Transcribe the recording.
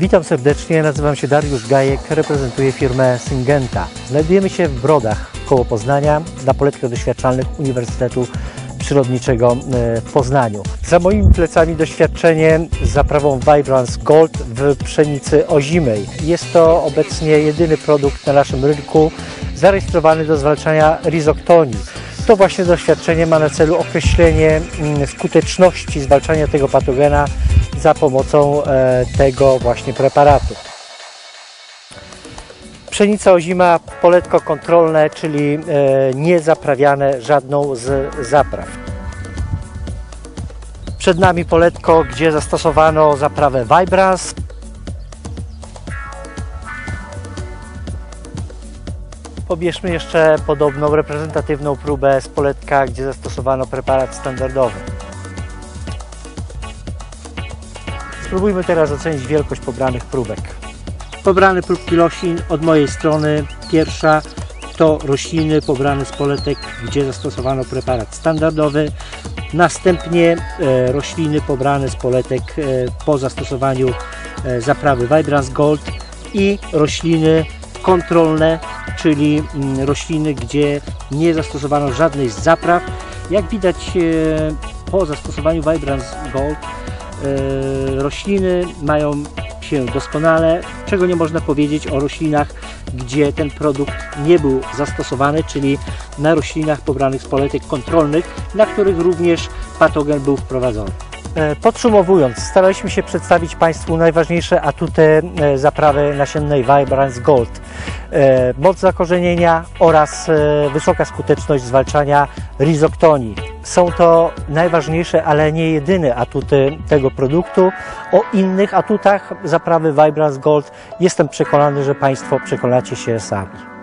Witam serdecznie, nazywam się Dariusz Gajek, reprezentuję firmę Syngenta. Znajdujemy się w Brodach koło Poznania na poletkach doświadczalnych Uniwersytetu Przyrodniczego e, w Poznaniu. Za moimi plecami doświadczenie z zaprawą Vibrance Gold w pszenicy ozimej. Jest to obecnie jedyny produkt na naszym rynku zarejestrowany do zwalczania rizoktonii. To właśnie doświadczenie ma na celu określenie mm, skuteczności zwalczania tego patogena za pomocą e, tego właśnie preparatu. Pszenica ozima poletko kontrolne, czyli e, nie zaprawiane żadną z zapraw. Przed nami poletko, gdzie zastosowano zaprawę Vibrance. Pobierzmy jeszcze podobną reprezentatywną próbę z poletka, gdzie zastosowano preparat standardowy. Spróbujmy teraz ocenić wielkość pobranych próbek. Pobrane próbki roślin od mojej strony. Pierwsza to rośliny pobrane z poletek, gdzie zastosowano preparat standardowy. Następnie e, rośliny pobrane z poletek e, po zastosowaniu e, zaprawy Vibrance Gold i rośliny kontrolne, czyli mm, rośliny, gdzie nie zastosowano żadnej z zapraw. Jak widać po zastosowaniu Vibrance Gold rośliny mają się doskonale, czego nie można powiedzieć o roślinach, gdzie ten produkt nie był zastosowany, czyli na roślinach pobranych z poletek kontrolnych, na których również patogen był wprowadzony. E, Podsumowując, staraliśmy się przedstawić Państwu najważniejsze atuty e, zaprawy nasiennej Vibrance Gold. E, Moc zakorzenienia oraz e, wysoka skuteczność zwalczania rizoktonii. Są to najważniejsze, ale nie jedyne atuty tego produktu. O innych atutach zaprawy Vibrance Gold jestem przekonany, że Państwo przekonacie się sami.